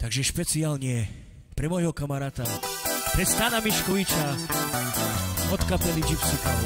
Takže špeciálne pre môjho kamaráta, pre Stana Miškoviča od kapely Gypsy Cow.